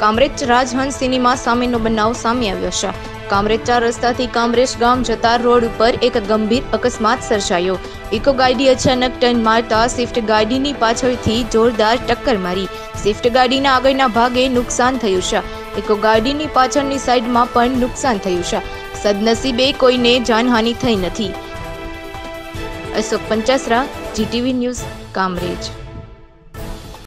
કામરેજ રાજહંસ cinema સામેનો બનાવ સામે આવ્યો છે. કામરેજ ચાર રસ્તાથી કામરેજ ગામ જતા રોડ ઉપર એક ગંભીર અકસ્માત સર્જાયો. ઇકો ગાડી અચાનક ટર્ન મારતા સ્વિફ્ટ ગાડીની પાછળથી જોરદાર ટક્કર મારી. સ્વિફ્ટ ગાડીના આગળના ભાગે નુકસાન થયું છે. ઇકો ગાડીની પાછળની સાઈડમાં પણ નુકસાન થયું છે. સદનસીબે કોઈને જાનહાનિ થઈ નથી. Ashok Panchasara GTV news, Kamrej.